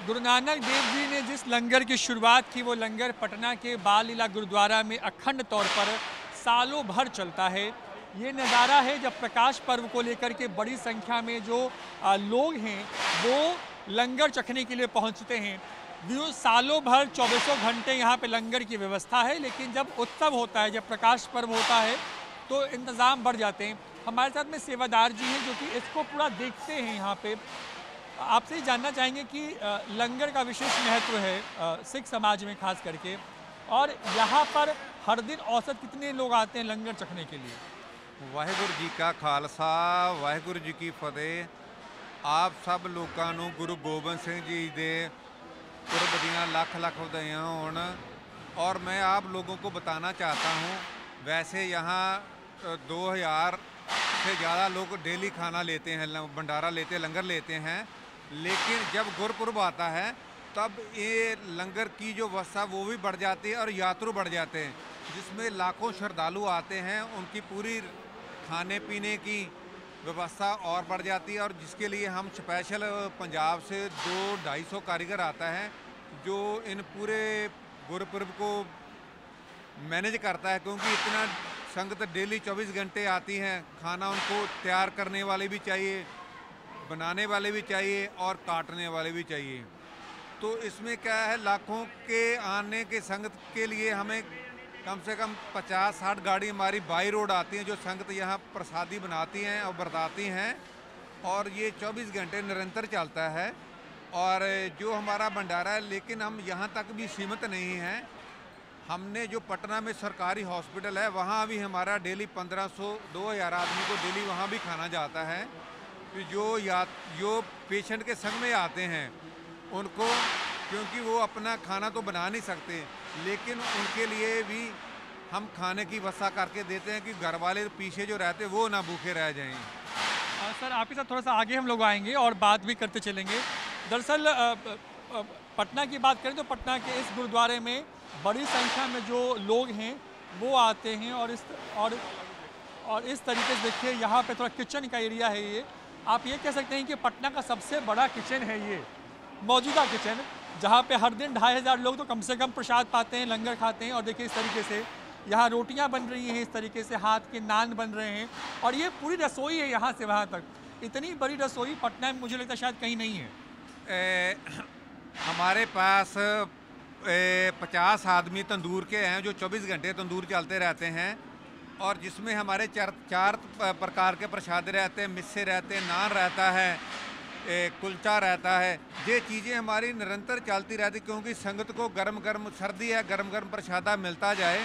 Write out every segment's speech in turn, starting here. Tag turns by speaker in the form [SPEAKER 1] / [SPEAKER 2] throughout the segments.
[SPEAKER 1] गुरु नानक देव जी ने जिस लंगर की शुरुआत की, वो लंगर पटना के बाल लीला गुरुद्वारा में अखंड तौर पर सालों भर चलता है। ये नज़ारा है जब प्रकाश पर्व को लेकर के बड़ी संख्या में जो लोग हैं, वो लंगर चखने के लिए पहुँचते हैं। व्यू सालों भर, चौबीसों घंटे यहाँ पे लंगर की व्यवस्था है, लेकिन जब उत्सव होता है, जब प्रकाश पर्व होता है तो इंतज़ाम बढ़ जाते हैं। हमारे साथ में सेवादार जी हैं जो कि इसको पूरा देखते हैं यहाँ पे। आपसे ही जानना चाहेंगे कि अ, लंगर का विशेष महत्व है अ, सिख समाज में खास करके और यहाँ पर हर दिन औसत कितने लोग आते हैं लंगर चखने के लिए
[SPEAKER 2] ਵਾਹਿਗੁਰੂ ਜੀ ਕਾ ਖਾਲਸਾ ਵਾਹਿਗੁਰੂ ਜੀ ਕੀ ਫਤਿਹ ਆਪ ਸਭ ਲੋਕਾਂ ਨੂੰ ਗੁਰੂ ਗੋਬਿੰਦ ਸਿੰਘ ਜੀ ਦੇ ਪੁਰਬ ਦੀਆਂ ਲੱਖ ਲੱਖ ਵਧਾਈਆਂ ਹੋਣ और मैं आप लोगों को बताना चाहता हूँ वैसे यहाँ अ, 2000 से ज़्यादा लोग डेली खाना लेते हैं ल- भंडारा लेते हैं लंगर लेते हैं लेकिन जब गुरपुरब आता है, तब ये लंगर की जो व्यवस्था, वो भी बढ़ जाती है और यात्रु बढ़ जाते हैं, जिसमें लाखों श्रद्धालु आते हैं, उनकी पूरी खाने पीने की व्यवस्था और बढ़ जाती है और जिसके लिए हम स्पेशल पंजाब से दो ढाई सौ कारीगर आता है, जो इन पूरे गुरपुरब को मैनेज करता है, क्योंकि इतना संगत डेली 24 घंटे आती हैं, खाना उनको तैयार करने वाले भी चाहिए बनाने वाले भी चाहिए और काटने वाले भी चाहिए। तो इसमें क्या है, लाखों के आने के संगत के लिए हमें कम से कम 50-60 गाड़ी हमारी बाई रोड आती हैं, जो संगत यहाँ प्रसादी बनाती हैं और बरताती हैं। और ये 24 घंटे निरंतर चलता है और जो हमारा भंडारा है, लेकिन हम यहाँ तक भी सीमित नहीं हैं। हमने जो पटना में सरकारी हॉस्पिटल है, वहाँ भी हमारा डेली 1500 2000 आदमी को डेली वहाँ भी खाना जाता है। जो या जो पेशेंट के संग में आते हैं, उनको, क्योंकि वो अपना खाना तो बना नहीं सकते, लेकिन उनके लिए भी हम खाने की व्यवस्था करके देते हैं कि घर वाले पीछे जो रहते वो ना भूखे रह जाएँ।
[SPEAKER 1] सर, आपके साथ थोड़ा सा आगे हम लोग आएँगे और बात भी करते चलेंगे। दरअसल पटना की बात करें तो पटना के इस गुरुद्वारे में बड़ी संख्या में जो लोग हैं, वो आते हैं और इस, और और इस तरीके से देखिए, यहाँ पे थोड़ा किचन का एरिया है ये। आप ये कह सकते हैं कि पटना का सबसे बड़ा किचन है ये मौजूदा किचन जहाँ पे हर दिन ढाई हज़ार लोग तो कम से कम प्रसाद पाते हैं लंगर खाते हैं और देखिए इस तरीके से यहाँ रोटियाँ बन रही हैं इस तरीके से हाथ के नान बन रहे हैं और ये पूरी रसोई है यहाँ से वहाँ तक। इतनी बड़ी रसोई पटना में मुझे लगता शायद कहीं नहीं है।
[SPEAKER 2] ए, हमारे पास पचास आदमी तंदूर के हैं जो 24 घंटे तंदूर चलते रहते हैं। और जिसमें हमारे चार चार प्रकार के प्रसाद रहते हैं मिस्से रहते हैं नान रहता है ए, कुलचा रहता है। ये चीज़ें हमारी निरंतर चलती रहती क्योंकि संगत को गर्म गर्म सर्दी है गर्म गर्म प्रसादा मिलता जाए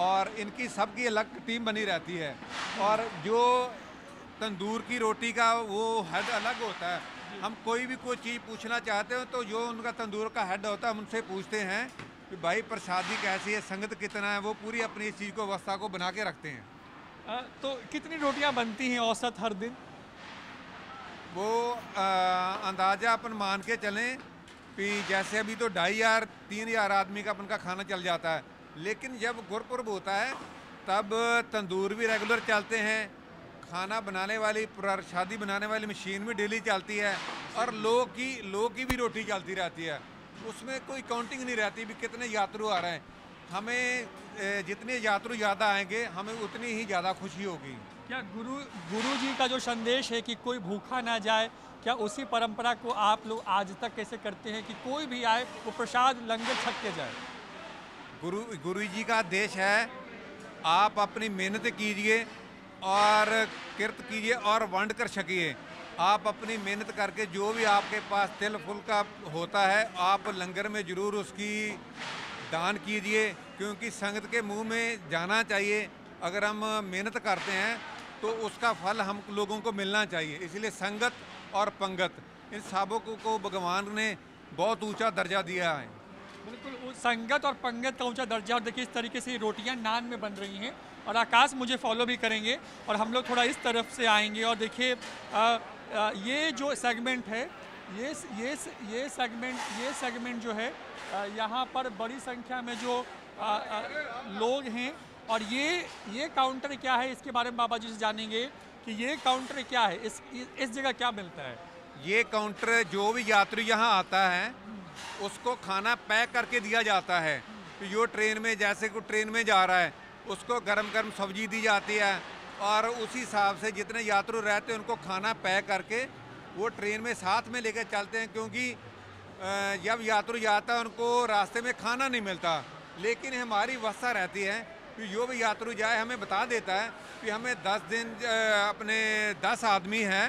[SPEAKER 2] और इनकी सबकी अलग टीम बनी रहती है। और जो तंदूर की रोटी का वो हेड अलग होता है। हम कोई भी कोई चीज़ पूछना चाहते हो तो जो उनका तंदूर का हेड होता है हम उनसे पूछते हैं। कि भाई प्रसादी कैसी है संगत कितना है वो पूरी अपनी इस चीज़ को अवस्था को बना के रखते हैं।
[SPEAKER 1] अ, तो कितनी रोटियाँ बनती हैं औसत हर दिन?
[SPEAKER 2] वो आ, अंदाज़ा अपन मान के चलें कि जैसे अभी तो ढाई हज़ार तीन हज़ार आदमी का अपन का खाना चल जाता है। लेकिन जब गुरपुरब होता है तब तंदूर भी रेगुलर चलते हैं खाना बनाने वाली प्रसादी बनाने वाली मशीन भी डेली चलती है और लोग की लोग की भी रोटी चलती रहती है। उसमें कोई काउंटिंग नहीं रहती भी कितने यात्रु आ रहे हैं। हमें जितने यात्रु ज़्यादा आएँगे हमें उतनी ही ज़्यादा खुशी होगी।
[SPEAKER 1] क्या गुरु गुरु जी का जो संदेश है कि कोई भूखा ना जाए क्या उसी परंपरा को आप लोग आज तक कैसे करते हैं कि कोई भी आए वो प्रसाद लंगर छक के जाए?
[SPEAKER 2] गुरु गुरु जी का देश है आप अपनी मेहनत कीजिए और किरत कीजिए और वंड कर सकिए आप अपनी मेहनत करके जो भी आपके पास तिल फुल का होता है आप लंगर में ज़रूर उसकी दान कीजिए क्योंकि संगत के मुँह में जाना चाहिए। अगर हम मेहनत करते हैं तो उसका फल हम लोगों को मिलना चाहिए। इसलिए संगत और पंगत इन सबों को, भगवान ने बहुत ऊँचा दर्जा दिया है।
[SPEAKER 1] बिल्कुल संगत और पंगत का ऊँचा दर्जा और देखिए इस तरीके से रोटियाँ नान में बन रही हैं और आकाश मुझे फॉलो भी करेंगे और हम लोग थोड़ा इस तरफ़ से आएँगे और देखिए ये जो सेगमेंट है ये ये ये सेगमेंट ये सेगमेंट जो है यहाँ पर बड़ी संख्या में जो अ, अ, लोग हैं और ये ये काउंटर क्या है इसके बारे में बाबा जी से जानेंगे कि ये काउंटर क्या है इस इस जगह क्या मिलता है।
[SPEAKER 2] ये काउंटर जो भी यात्री यहाँ आता है उसको खाना पैक करके दिया जाता है। तो जो ट्रेन में जैसे कोई ट्रेन में जा रहा है उसको गरम गरम सब्ज़ी दी जाती है और उसी हिसाब से जितने यात्रु रहते हैं, उनको खाना पैक करके वो ट्रेन में साथ में लेकर चलते हैं, क्योंकि जब यात्रु जाता है, उनको रास्ते में खाना नहीं मिलता। लेकिन हमारी व्यवस्था रहती है कि जो भी यात्रु जाए, हमें बता देता है कि हमें 10 दिन अपने 10 आदमी हैं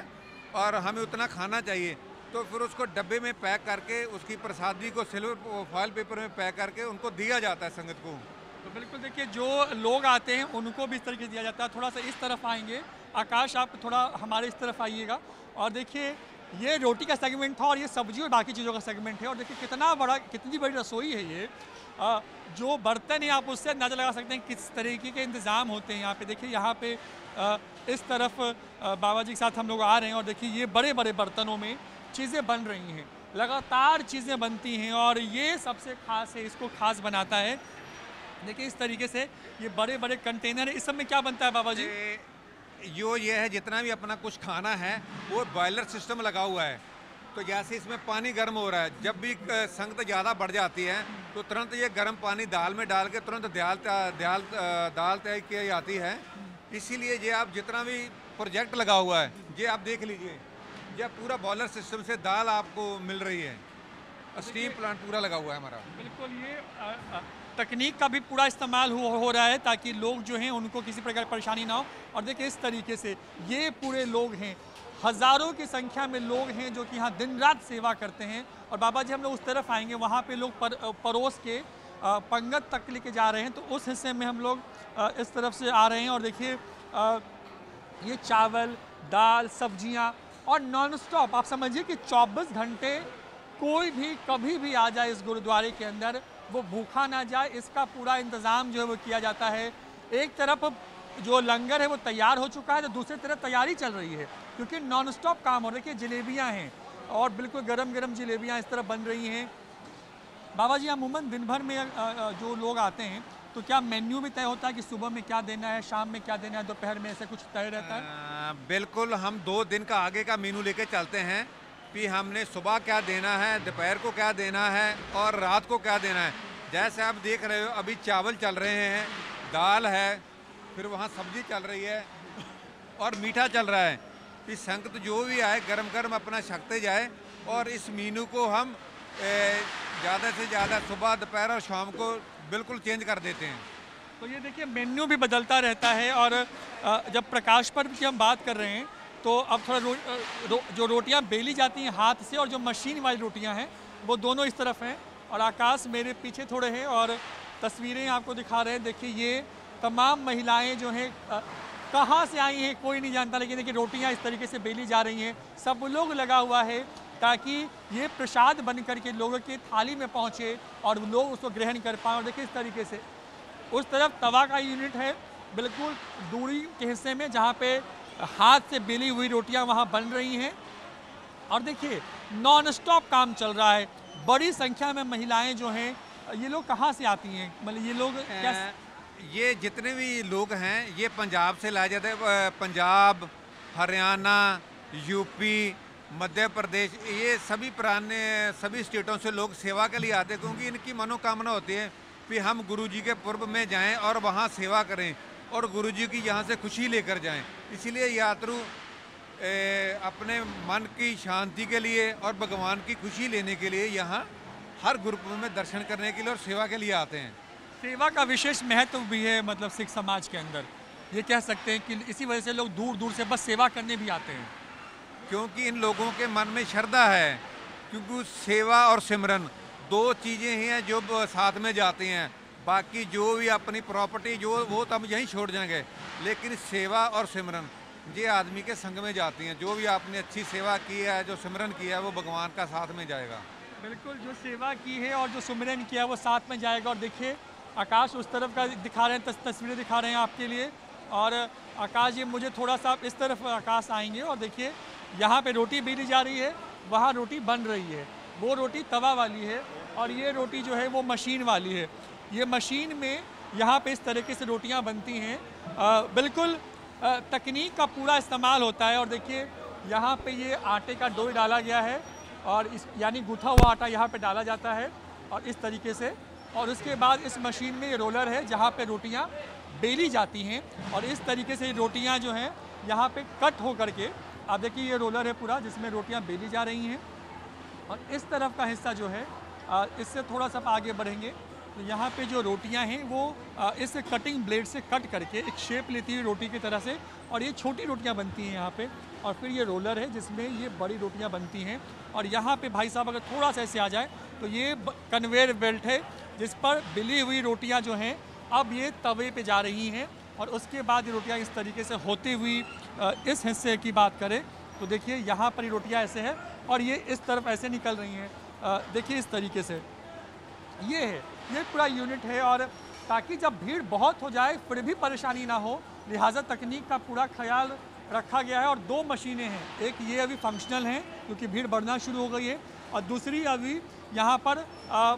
[SPEAKER 2] और हमें उतना खाना चाहिए। तो फिर उसको डब्बे में पैक करके, उसकी प्रसादी को सिल्वर फॉइल पेपर में पैक करके उनको दिया जाता है संगत को।
[SPEAKER 1] तो बिल्कुल देखिए जो लोग आते हैं उनको भी इस तरीके से दिया जाता है। थोड़ा सा इस तरफ़ आएँगे। आकाश आप थोड़ा हमारे इस तरफ़ आइएगा। और देखिए ये रोटी का सेगमेंट था और ये सब्ज़ी और बाकी चीज़ों का सेगमेंट है। और देखिए कितना बड़ा कितनी बड़ी रसोई है ये। अ, जो बर्तन है आप उससे अंदाज़ा लगा सकते हैं किस तरीके के इंतज़ाम होते हैं यहाँ पे। देखिए यहाँ पे अ, इस तरफ़ अ, बाबा जी के साथ हम लोग आ रहे हैं और देखिए ये बड़े बड़े बर्तनों में चीज़ें बन रही हैं। लगातार चीज़ें बनती हैं और ये सबसे खास है इसको खास बनाता है देखिए इस तरीके से ये बड़े बड़े कंटेनर है। इस सब में क्या बनता है बाबा जी
[SPEAKER 2] ये- ये है जितना भी अपना कुछ खाना है वो बॉयलर सिस्टम लगा हुआ है। तो जैसे इसमें पानी गर्म हो रहा है जब भी संगत ज़्यादा बढ़ जाती है तो तुरंत ये गर्म पानी दाल में डाल के तुरंत दाल दाल अ, दाल तय की जाती है। इसीलिए ये आप जितना भी प्रोजेक्ट लगा हुआ है ये आप देख लीजिए ये पूरा बॉयलर सिस्टम से दाल आपको मिल रही है। स्टीम प्लांट पूरा लगा हुआ है हमारा।
[SPEAKER 1] बिल्कुल ये अ, अ, तकनीक का भी पूरा इस्तेमाल हो, हो रहा है ताकि लोग जो हैं उनको किसी प्रकार परेशानी ना हो। और देखिए इस तरीके से ये पूरे लोग हैं। हज़ारों की संख्या में लोग हैं जो कि यहाँ दिन रात सेवा करते हैं। और बाबा जी हम लोग उस तरफ़ आएँगे वहाँ पे लोग पर, परोस के पंगत तक लेके जा रहे हैं। तो उस हिस्से में हम लोग इस तरफ़ से आ रहे हैं और देखिए ये चावल दाल सब्ज़ियाँ और नॉन स्टॉप आप समझिए कि 24 घंटे कोई भी कभी भी आ जाए इस गुरुद्वारे के अंदर। वो भूखा ना जाए इसका पूरा इंतज़ाम जो है वो किया जाता है। एक तरफ़ जो लंगर है वो तैयार हो चुका है तो दूसरी तरफ़ तैयारी चल रही है क्योंकि नॉन स्टॉप काम हो रहा है देखिए जलेबियाँ हैं और बिल्कुल गरम गरम जलेबियाँ इस तरह बन रही हैं। बाबा जी अमूमन दिन भर में जो लोग आते हैं तो क्या मेन्यू भी तय होता है कि सुबह में क्या देना है शाम में क्या देना है दोपहर में ऐसे कुछ तय रहता है?
[SPEAKER 2] अ, बिल्कुल हम दो दिन का आगे का मेनू लेके चलते हैं कि हमने सुबह क्या देना है दोपहर को क्या देना है और रात को क्या देना है। जैसे आप देख रहे हो अभी चावल चल रहे हैं दाल है फिर वहाँ सब्ज़ी चल रही है और मीठा चल रहा है। कि संगत जो भी आए गर्म गर्म अपना छकते जाए और इस मीनू को हम ज़्यादा से ज़्यादा सुबह दोपहर और शाम को बिल्कुल चेंज कर देते हैं।
[SPEAKER 1] तो ये देखिए मेन्यू भी बदलता रहता है और जब प्रकाश पर्व की हम बात कर रहे हैं तो अब थोड़ा रो, रो, जो रोटियाँ बेली जाती हैं हाथ से और जो मशीन वाली रोटियाँ हैं वो दोनों इस तरफ़ हैं। और आकाश मेरे पीछे थोड़े हैं और तस्वीरें आपको दिखा रहे हैं। देखिए, ये तमाम महिलाएँ जो हैं कहाँ से आई हैं कोई नहीं जानता, लेकिन देखिए, रोटियाँ इस तरीके से बेली जा रही हैं। सब लोग लगा हुआ है ताकि ये प्रसाद बन करके लोगों की थाली में पहुँचे और लोग उसको ग्रहण कर पाएँ। और देखिए, इस तरीके से, उस तरफ़ तवा का यूनिट है, बिल्कुल दूरी के हिस्से में जहाँ पे हाथ से बेली हुई रोटियाँ वहाँ बन रही हैं। और देखिए नॉन स्टॉप काम चल रहा है। बड़ी संख्या में महिलाएँ जो हैं ये लोग कहाँ से आती हैं? मतलब ये लोग क्या
[SPEAKER 2] ये जितने भी लोग हैं ये पंजाब से लाए जाते हैं। पंजाब हरियाणा यूपी मध्य प्रदेश ये सभी पुराने सभी स्टेटों से लोग सेवा के लिए आते हैं क्योंकि इनकी मनोकामना होती है कि हम गुरु जी के पूर्व में जाएँ और वहाँ सेवा करें और गुरु जी की यहाँ से खुशी लेकर जाएँ। इसीलिए यात्रु ए, अपने मन की शांति के लिए और भगवान की खुशी लेने के लिए यहाँ हर गुरुकुल में दर्शन करने के लिए और सेवा के लिए आते हैं।
[SPEAKER 1] सेवा का विशेष महत्व भी है मतलब सिख समाज के अंदर। ये कह सकते हैं कि इसी वजह से लोग दूर दूर से बस सेवा करने भी आते हैं।
[SPEAKER 2] क्योंकि इन लोगों के मन में श्रद्धा है क्योंकि सेवा और सिमरन दो चीज़ें ही हैं जो साथ में जाती हैं। बाकी जो भी अपनी प्रॉपर्टी जो वो तो हम यहीं छोड़ जाएँगे। लेकिन सेवा और सिमरन ये आदमी के संग में जाती हैं जो भी आपने अच्छी सेवा की है जो सिमरन किया है वो भगवान का साथ में जाएगा।
[SPEAKER 1] बिल्कुल जो सेवा की है और जो सुमिरन किया है वो साथ में जाएगा। और देखिए आकाश उस तरफ़ का दिखा रहे हैं तस, तस्वीरें दिखा रहे हैं आपके लिए। और आकाश ये मुझे थोड़ा सा आप इस तरफ़ आकाश आएँगे और देखिए यहाँ पे रोटी बेली जा रही है वहाँ रोटी बन रही है। वो रोटी तवा वाली है और ये रोटी जो है वो मशीन वाली है। ये मशीन में यहाँ पे इस तरीके से रोटियाँ बनती हैं। बिल्कुल तकनीक का पूरा इस्तेमाल होता है और देखिए, यहाँ पे ये आटे का डोई डाला गया है और इस, यानी गुथा हुआ आटा यहाँ पे डाला जाता है और इस तरीके से। और उसके बाद इस मशीन में ये रोलर है जहाँ पे रोटियाँ बेली जाती हैं और इस तरीके से ये रोटियाँ जो हैं, यहाँ पे कट हो करके आप देखिए ये रोलर है पूरा जिसमें रोटियाँ बेली जा रही हैं। और इस तरफ़ का हिस्सा जो है इससे थोड़ा सा आगे बढ़ेंगे। तो यहाँ पे जो रोटियाँ हैं, वो इस कटिंग ब्लेड से कट करके एक शेप लेती है रोटी की तरह से, और ये छोटी रोटियाँ बनती हैं यहाँ पे, और फिर ये रोलर है जिसमें ये बड़ी रोटियाँ बनती हैं। और यहाँ पे भाई साहब, अगर थोड़ा सा ऐसे आ जाए तो ये कन्वेयर बेल्ट है, जिस पर बिली हुई रोटियाँ जो हैं, अब ये तवे पर जा रही हैं, और उसके बाद ये रोटियाँ इस तरीके से होती हुई इस हिस्से की बात करें तो देखिए यहाँ पर ये रोटियाँ ऐसे हैं, और ये इस तरफ़ ऐसे निकल रही हैं। देखिए इस तरीके से। ये है ये पूरा यूनिट है और ताकि जब भीड़ बहुत हो जाए, फिर भी परेशानी ना हो, लिहाजा तकनीक का पूरा ख्याल रखा गया है और दो मशीनें हैं। एक ये अभी फंक्शनल हैं, क्योंकि भीड़ बढ़ना शुरू हो गई है, और दूसरी अभी यहाँ पर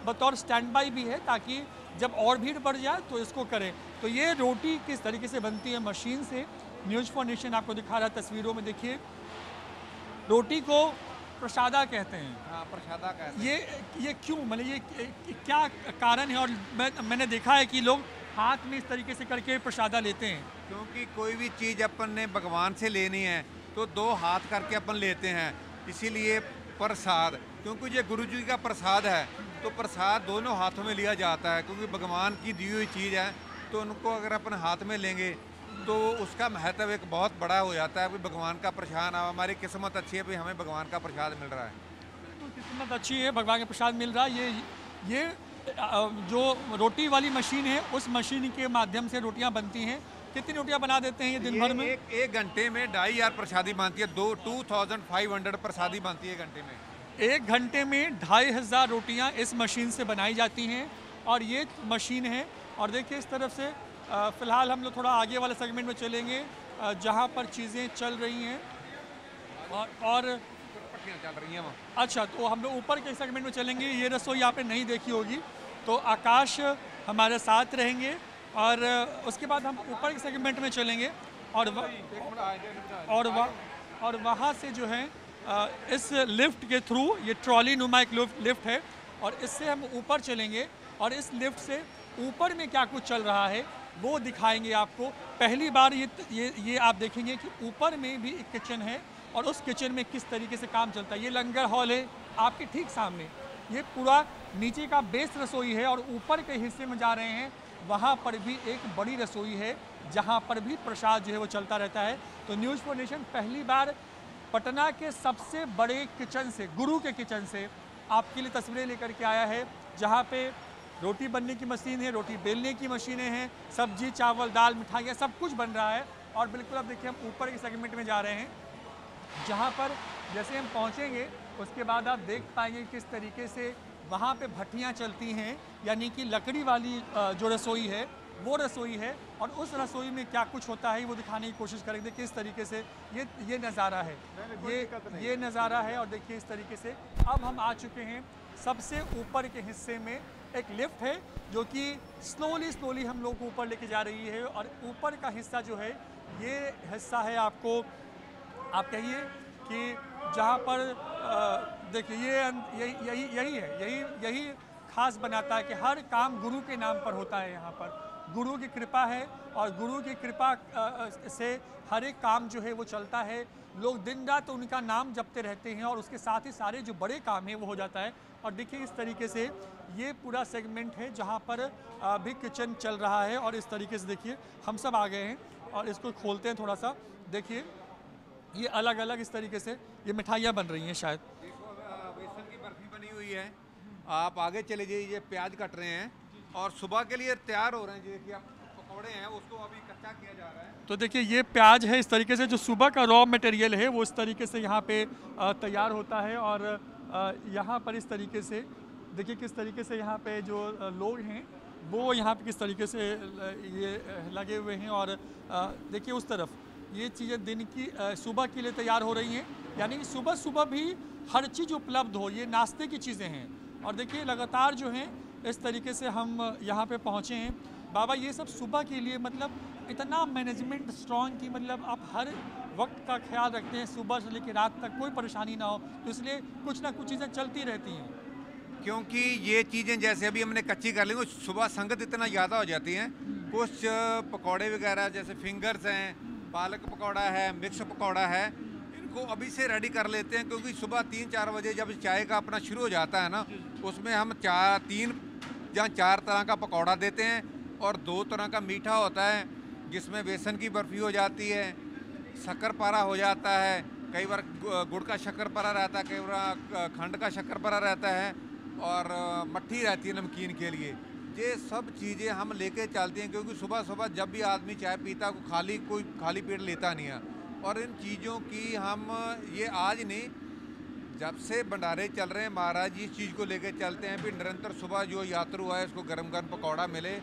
[SPEAKER 1] बतौर स्टैंड बाई भी है ताकि जब और भीड़ बढ़ जाए तो इसको करें। तो ये रोटी किस तरीके से बनती है मशीन से, न्यूज़ फॉर नेशन आपको दिखा रहा है, तस्वीरों में देखिए। रोटी को प्रसादा कहते हैं।
[SPEAKER 2] हाँ प्रसादा कहते हैं।
[SPEAKER 1] ये ये क्यों? मतलब ये क्या कारण है? और मैं मैंने देखा है कि लोग हाथ में इस तरीके से करके प्रसादा लेते हैं।
[SPEAKER 2] क्योंकि कोई भी चीज़ अपन ने भगवान से लेनी है तो दो हाथ करके अपन लेते हैं। इसीलिए प्रसाद क्योंकि ये गुरु जी का प्रसाद है तो प्रसाद दोनों हाथों में लिया जाता है। क्योंकि भगवान की दी हुई चीज़ है तो उनको अगर अपन हाथ में लेंगे तो उसका महत्व एक बहुत बड़ा हो जाता है कि भगवान का प्रसाद हमारी किस्मत अच्छी है भाई हमें भगवान का प्रसाद मिल रहा है।
[SPEAKER 1] तो किस्मत अच्छी है भगवान का प्रसाद मिल रहा है। ये ये जो रोटी वाली मशीन है उस मशीन के माध्यम से रोटियाँ बनती हैं। कितनी रोटियाँ बना देते हैं ये दिन भर में?
[SPEAKER 2] एक एक घंटे में ढाई हज़ार प्रसादी बनती है दो टू थाउज़ेंड फाइव हंड्रेड प्रसादी बनती है घंटे में।
[SPEAKER 1] एक घंटे में ढाई हज़ार रोटियाँ इस मशीन से बनाई जाती हैं। और ये मशीन है और देखिए इस तरफ़ से फ़िलहाल हम लोग थोड़ा आगे वाले सेगमेंट में चलेंगे जहाँ पर चीज़ें चल रही हैं। और और
[SPEAKER 2] चल रही हैं
[SPEAKER 1] अच्छा तो हम लोग ऊपर के सेगमेंट में चलेंगे ये रसोई पे नहीं देखी होगी। तो आकाश हमारे साथ रहेंगे और उसके बाद हम ऊपर के सेगमेंट में चलेंगे। और व, और वह और वहाँ से जो है इस लिफ्ट के थ्रू ये ट्रॉली नुमा एक लिफ्ट है। और इससे हम ऊपर चलेंगे और इस लिफ्ट से ऊपर में क्या कुछ चल रहा है वो दिखाएँगे आपको। पहली बार ये ये ये आप देखेंगे कि ऊपर में भी एक किचन है और उस किचन में किस तरीके से काम चलता है। ये लंगर हॉल है आपके ठीक सामने। ये पूरा नीचे का बेस रसोई है और ऊपर के हिस्से में जा रहे हैं। वहाँ पर भी एक बड़ी रसोई है जहाँ पर भी प्रसाद जो है वो चलता रहता है। तो न्यूज़ फॉर नेशन पहली बार पटना के सबसे बड़े किचन से, गुरु के किचन से आपके लिए तस्वीरें लेकर के आया है। जहाँ पे रोटी बनने की मशीन है रोटी बेलने की मशीनें हैं सब्ज़ी चावल दाल मिठाइयाँ सब कुछ बन रहा है। और बिल्कुल अब देखिए हम ऊपर के सेगमेंट में जा रहे हैं जहाँ पर जैसे हम पहुँचेंगे उसके बाद आप देख पाएँगे किस तरीके से वहाँ पे भट्टियाँ चलती हैं यानी कि लकड़ी वाली जो रसोई है वो रसोई है। और उस रसोई में क्या कुछ होता है वो दिखाने की कोशिश करेंगे किस तरीके से ये ये नज़ारा है। ये ये नज़ारा है और देखिए इस तरीके से अब हम आ चुके हैं सबसे ऊपर के हिस्से में एक लिफ्ट है जो कि स्लोली स्लोली हम लोग को ऊपर लेके जा रही है और ऊपर का हिस्सा जो है, ये हिस्सा है आपको, आप कहिए कि जहाँ पर देखिए, ये यही यही यही है, यही यही खास बनाता है कि हर काम गुरु के नाम पर होता है यहाँ पर। गुरु की कृपा है और गुरु की कृपा से हर एक काम जो है वो चलता है। लोग दिन रात उनका नाम जपते रहते हैं और उसके साथ ही सारे जो बड़े काम हैं वो हो जाता है। और देखिए इस तरीके से ये पूरा सेगमेंट है जहाँ पर अभी किचन चल रहा है और इस तरीके से देखिए हम सब आ गए हैं और इसको खोलते हैं थोड़ा सा। देखिए ये अलग अलग इस तरीके से ये मिठाइयाँ बन रही हैं शायद।
[SPEAKER 2] बेसन की बर्फ़ी बनी हुई है। आप आगे चले जाइए, प्याज कट रहे हैं। और सुबह के लिए तैयार हो रहे हैं कि आप पकौड़े हैं, उसको अभी कच्चा किया जा रहा है।
[SPEAKER 1] तो देखिए, ये प्याज है इस तरीके से, जो सुबह का रॉ मटेरियल है, वो इस तरीके से यहाँ पे तैयार होता है और यहाँ पर इस तरीके से, देखिए किस तरीके से यहाँ पे जो लोग हैं, वो यहाँ पे किस तरीके से ये लगे हुए हैं और देखिए उस तरफ़, ये चीज़ें दिन की सुबह के लिए तैयार हो रही हैं। यानी कि सुबह सुबह भी हर चीज़ उपलब्ध हो, ये नाश्ते की चीज़ें हैं। और देखिए, लगातार जो हैं इस तरीके से हम यहाँ पे पहुँचे हैं। बाबा, ये सब सुबह के लिए मतलब इतना मैनेजमेंट स्ट्रॉन्ग कि मतलब आप हर वक्त का ख्याल रखते हैं, सुबह से लेकर रात तक, कोई परेशानी ना हो। तो इसलिए कुछ ना कुछ चीज़ें चलती रहती हैं।
[SPEAKER 2] क्योंकि ये चीज़ें जैसे अभी हमने कच्ची कर ली सुबह संगत इतना ज़्यादा हो जाती हैं। कुछ पकौड़े वगैरह जैसे फिंगर्स हैं, पालक पकौड़ा है मिक्स पकौड़ा है, इनको अभी से रेडी कर लेते हैं, क्योंकि सुबह तीन चार बजे जब चाय का अपना शुरू हो जाता है ना, उसमें हम चार, तीन या चार तरह का पकौड़ा देते हैं और दो तरह का मीठा होता है, जिसमें बेसन की बर्फ़ी हो जाती है शक्कर पारा हो जाता है, कई बार गुड़ का शक्कर पारा रहता है, कई बार खंड का शक्कर पारा रहता है और मट्ठी रहती है नमकीन के लिए। ये सब चीज़ें हम लेके चलते हैं क्योंकि सुबह सुबह जब भी आदमी चाय पीता को खाली कोई खाली पेट लेता नहीं है। और इन चीज़ों की हम, ये आज नहीं जब से भंडारे चल रहे हैं महाराज जी इस चीज़ को लेके चलते हैं। फिर निरंतर सुबह जो यात्रु है उसको गर्म गर्म पकौड़ा मिले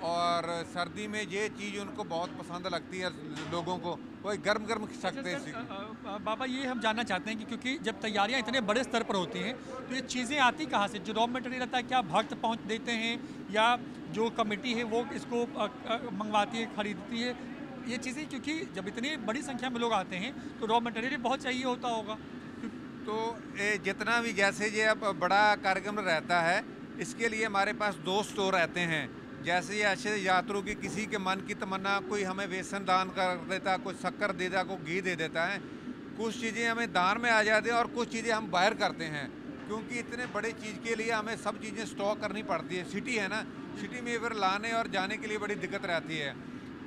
[SPEAKER 2] और सर्दी में ये चीज़ उनको बहुत पसंद लगती है लोगों को। वो गर्म गर्म सकते
[SPEAKER 1] हैं बाबा ये हम जानना चाहते हैं कि क्योंकि जब तैयारियाँ इतने बड़े स्तर पर होती हैं तो ये चीज़ें आती कहाँ से? जो रॉ मटेरियल रहता है क्या भक्त पहुँच देते हैं या जो कमेटी है वो इसको मंगवाती है खरीदती है? ये चीज़ें क्योंकि जब इतनी बड़ी संख्या में लोग आते हैं तो रॉ मटेरियल बहुत चाहिए होता होगा।
[SPEAKER 2] तो जितना भी जैसे ये अब बड़ा कार्यक्रम रहता है, इसके लिए हमारे पास दो स्टोर रहते हैं। जैसे ये ऐसे यात्रों की किसी के मन की तमन्ना, कोई हमें बेसन दान कर देता, कोई शक्कर दे देता, कोई घी दे देता है, कुछ चीज़ें हमें दान में आ जाती हैं और कुछ चीज़ें हम बाहर करते हैं। क्योंकि इतने बड़े चीज़ के लिए हमें सब चीज़ें स्टॉक करनी पड़ती है। सिटी है ना, सिटी में फिर लाने और जाने के लिए बड़ी दिक्कत रहती है।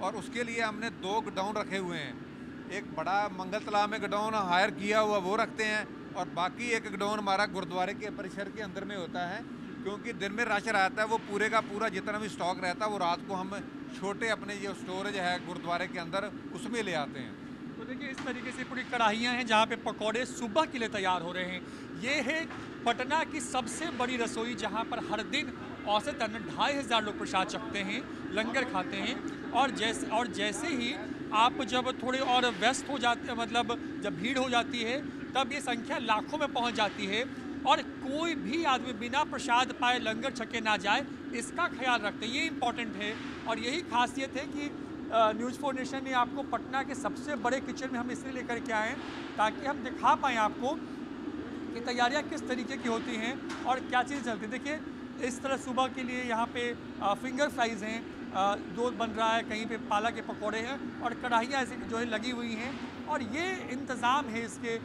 [SPEAKER 2] और उसके लिए हमने दो गडाउन रखे हुए हैं। एक बड़ा मंगल तालाब में गडाउन हायर किया हुआ, वो रखते हैं। और बाकी एक गडाउन हमारा गुरुद्वारे के परिसर के अंदर में होता है, क्योंकि दिन में रश रहता है, वो पूरे का पूरा जितना भी स्टॉक रहता है, वो रात को हम छोटे अपने जो स्टोरेज है गुरुद्वारे के अंदर, उसमें ले आते हैं।
[SPEAKER 1] तो देखिए, इस तरीके से पूरी कढ़ाइयाँ हैं जहाँ पे पकौड़े सुबह के लिए तैयार हो रहे हैं। ये है पटना की सबसे बड़ी रसोई, जहाँ पर हर दिन औसतन ढाई हज़ार लोग प्रसाद चखते हैं, लंगर खाते हैं। और जैसे और जैसे ही आप जब थोड़े और व्यस्त हो जाते मतलब जब भीड़ हो जाती है तब ये संख्या लाखों में पहुँच जाती है और कोई भी आदमी बिना प्रसाद पाए लंगर छके ना जाए, इसका ख्याल रखते ये इंपॉर्टेंट है और यही खासियत है कि न्यूज़ फोर नेशन ने आपको पटना के सबसे बड़े किचन में हम इसलिए लेकर के आए ताकि हम दिखा पाएँ आपको कि तैयारियाँ किस तरीके की होती हैं और क्या चीज़ चलती है। देखिए, इस तरह सुबह के लिए यहाँ पे फिंगर फ्राइज़ हैं दूध बन रहा है, कहीं पे पाला के पकौड़े हैं और कढ़ाइयाँ जो है लगी हुई हैं और ये इंतज़ाम है इसके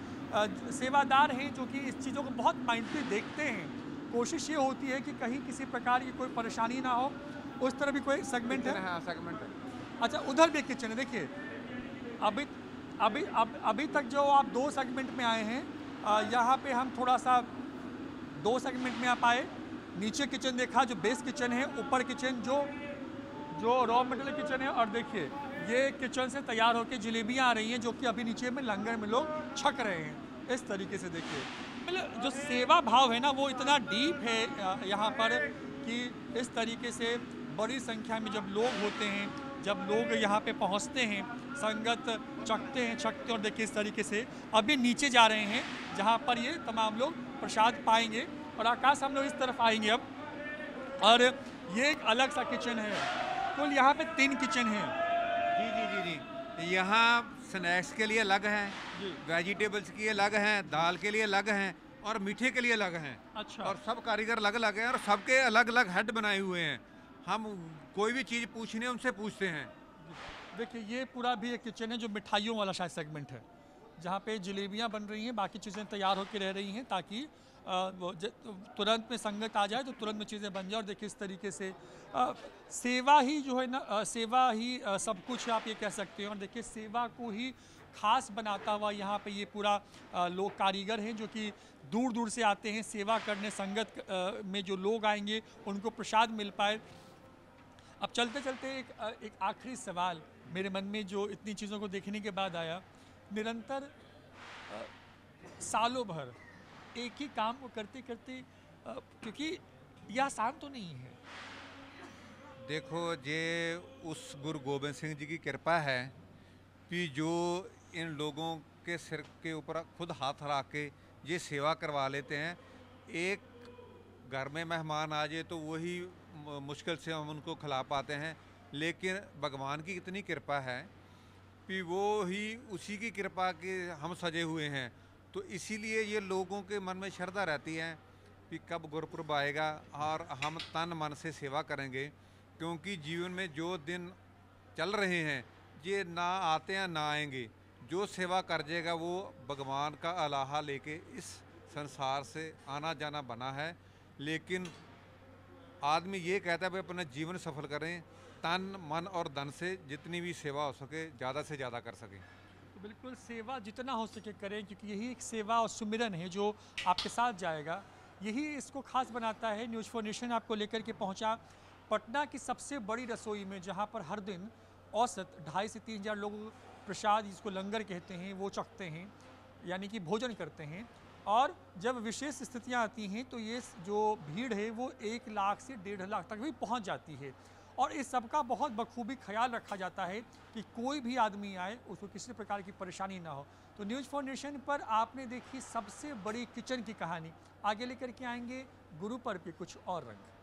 [SPEAKER 1] सेवादार हैं जो कि इस चीज़ों को बहुत माइंडली देखते हैं। कोशिश ये होती है कि कहीं किसी प्रकार की कोई परेशानी ना हो। उस तरह भी कोई सेगमेंट है?
[SPEAKER 2] हाँ सेगमेंट है।
[SPEAKER 1] अच्छा उधर भी किचन है देखिए। अभी अभी अब अभी तक जो आप दो सेगमेंट में आए हैं यहाँ पे हम थोड़ा सा दो सेगमेंट में आप आए। नीचे किचन देखा जो बेस किचन है ऊपर किचन जो जो रॉ मटेरियल किचन है। और देखिए ये किचन से तैयार होकर जलेबियाँ आ रही हैं जो कि अभी नीचे में लंगर में लोग छक रहे हैं। इस तरीके से देखिए। मतलब जो सेवा भाव है ना, वो इतना डीप है यहाँ पर कि इस तरीके से बड़ी संख्या में जब लोग होते हैं, जब लोग यहाँ पे पहुँचते हैं, संगत चखते हैं छकते और देखिए इस तरीके से अभी नीचे जा रहे हैं, जहाँ पर ये तमाम लोग प्रसाद पाएँगे और आकाश हम लोग इस तरफ़ आएँगे अब। और ये एक अलग सा किचन है। कुल यहाँ पे तीन किचन है।
[SPEAKER 2] जी जी जी जी। यहाँ स्नैक्स के लिए अलग हैं वेजिटेबल्स के लिए अलग हैं दाल के लिए अलग हैं और मीठे के लिए अलग हैं।
[SPEAKER 1] अच्छा।
[SPEAKER 2] और सब कारीगर अलग अलग हैं और सबके अलग अलग हेड बनाए हुए हैं। हम कोई भी चीज़ पूछने उनसे पूछते हैं।
[SPEAKER 1] देखिए ये पूरा भी एक किचन है जो मिठाइयों वाला शायद सेगमेंट है जहाँ पे जलेबियाँ बन रही हैं बाकी चीज़ें तैयार होकर रह रही हैं ताकि तुरंत में संगत आ जाए तो तुरंत में चीज़ें बन जाए। और देखिए इस तरीके से आ, सेवा ही जो है ना सेवा ही आ, सब कुछ आप ये कह सकते हैं। और देखिए सेवा को ही खास बनाता हुआ यहाँ पे ये पूरा लोग कारीगर हैं जो कि दूर दूर से आते हैं। सेवा करने संगत में जो लोग आएँगे उनको प्रसाद मिल पाए। अब चलते चलते एक एक आखिरी सवाल मेरे मन में जो इतनी चीज़ों को देखने के बाद आया। निरंतर सालों भर एक ही काम को करते करते क्योंकि यह आसान तो नहीं है।
[SPEAKER 2] देखो ये उस गुरु गोबिंद सिंह जी की कृपा है कि जो इन लोगों के सिर के ऊपर खुद हाथ रख के ये सेवा करवा लेते हैं। एक घर में मेहमान आ जाए तो वही मुश्किल से हम उनको खिला पाते हैं। लेकिन भगवान की इतनी कृपा है कि वो ही उसी की कृपा के हम सजे हुए हैं। तो इसीलिए ये लोगों के मन में श्रद्धा रहती है कि कब गुरुपुरब आएगा और हम तन मन से सेवा करेंगे, क्योंकि जीवन में जो दिन चल रहे हैं, ये ना आते हैं, ना आएँगे। जो सेवा कर जाएगा, वो भगवान का अलाहा लेके इस संसार से आना जाना बना है। लेकिन आदमी ये कहता है, भाई, अपना जीवन सफल करें, तन, मन और धन से जितनी भी सेवा हो सके, ज़्यादा से ज़्यादा कर सकें।
[SPEAKER 1] तो बिल्कुल सेवा जितना हो सके करें, क्योंकि यही एक सेवा और सुमिरन है जो आपके साथ जाएगा। यही इसको खास बनाता है न्यूज़ फॉर नेशन आपको लेकर के पहुँचा। पटना की सबसे बड़ी रसोई में, जहाँ पर हर दिन औसत ढाई से तीन हज़ार लोग प्रसाद जिसको लंगर कहते हैं, वो चखते हैं, यानी कि भोजन करते हैं। और जब विशेष स्थितियाँ आती हैं तो ये जो भीड़ है, वो एक लाख से डेढ़ लाख तक भी पहुँच जाती है। और इस सब का बहुत बखूबी ख्याल रखा जाता है कि कोई भी आदमी आए, उसको किसी प्रकार की परेशानी ना हो। तो न्यूज़ फाउंडेशन पर आपने देखी सबसे बड़ी किचन की कहानी। आगे लेकर के आएँगे गुरु पर के कुछ और रंग।